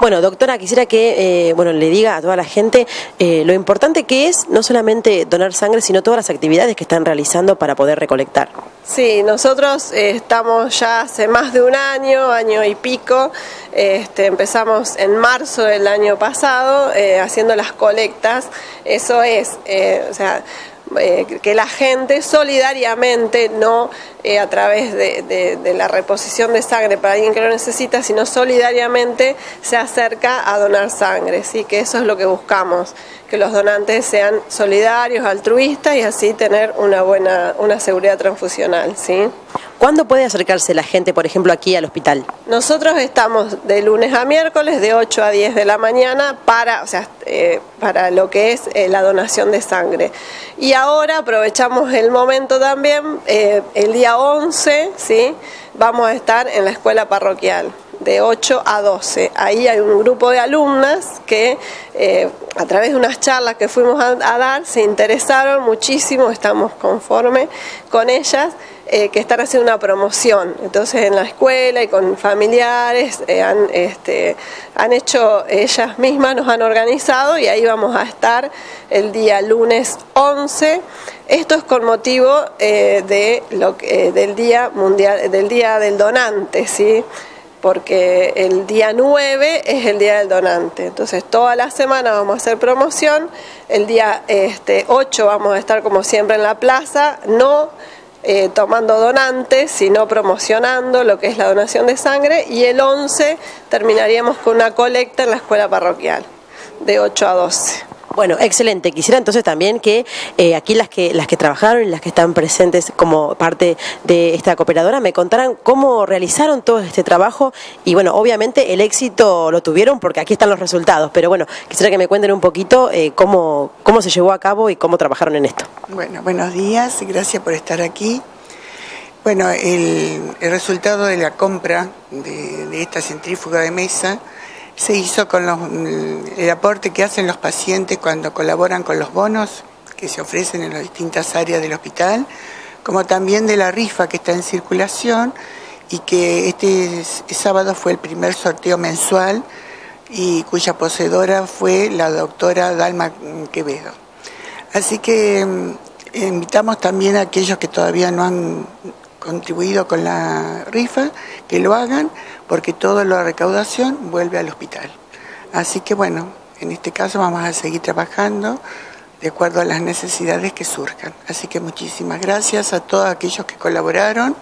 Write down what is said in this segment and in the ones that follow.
Bueno, doctora, quisiera que eh, bueno, le diga a toda la gente eh, lo importante que es no solamente donar sangre, sino todas las actividades que están realizando para poder recolectar. Sí, nosotros eh, estamos ya hace más de un año, año y pico, este, empezamos en marzo del año pasado haciendo las colectas, eso es, o sea, eh, que la gente solidariamente, no eh, a través de, la reposición de sangre para alguien que lo necesita, sino solidariamente se acerca a donar sangre, ¿sí? que eso es lo que buscamos, que los donantes sean solidarios, altruistas y así tener una buena una seguridad transfusional. ¿sí? ¿Cuándo puede acercarse la gente, por ejemplo, aquí al hospital? Nosotros estamos de lunes a miércoles de 8 a 10 de la mañana para, o sea, eh, para lo que es eh, la donación de sangre. Y ahora aprovechamos el momento también, eh, el día 11, ¿sí? vamos a estar en la escuela parroquial de 8 a 12. Ahí hay un grupo de alumnas que a través de unas charlas que fuimos a, dar se interesaron muchísimo, estamos conformes con ellas eh, que están haciendo una promoción. Entonces en la escuela y con familiares eh, han, este, han hecho, ellas mismas nos han organizado y ahí vamos a estar el día lunes 11. Esto es con motivo eh, del Día Mundial, del Día del Donante, ¿sí? Porque el día 9 es el día del donante. Entonces, toda la semana vamos a hacer promoción. El día este, 8 vamos a estar como siempre en la plaza, no eh, tomando donantes, sino promocionando lo que es la donación de sangre y el 11 terminaríamos con una colecta en la escuela parroquial de 8 a 12. Bueno, excelente. Quisiera entonces también que eh, aquí las que las que trabajaron y las que están presentes como parte de esta cooperadora me contaran cómo realizaron todo este trabajo y bueno, obviamente el éxito lo tuvieron porque aquí están los resultados, pero bueno, quisiera que me cuenten un poquito eh, cómo, cómo se llevó a cabo y cómo trabajaron en esto. Bueno, buenos días gracias por estar aquí. Bueno, el, resultado de la compra de, de esta centrífuga de mesa se hizo con el aporte que hacen los pacientes cuando colaboran con los bonos que se ofrecen en las distintas áreas del hospital, como también de la rifa que está en circulación y que este sábado fue el primer sorteo mensual y cuya poseedora fue la doctora Dalma Quevedo. Así que mm, invitamos también a aquellos que todavía no han contribuido con la rifa, que lo hagan, porque toda la recaudación vuelve al hospital. Así que bueno, en este caso vamos a seguir trabajando de acuerdo a las necesidades que surjan. Así que muchísimas gracias a todos aquellos que colaboraron.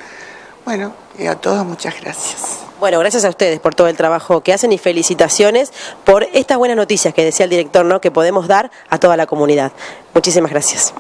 Bueno, y a todos muchas gracias. Bueno, gracias a ustedes por todo el trabajo que hacen y felicitaciones por estas buenas noticias que decía el director, ¿no? que podemos dar a toda la comunidad. Muchísimas gracias.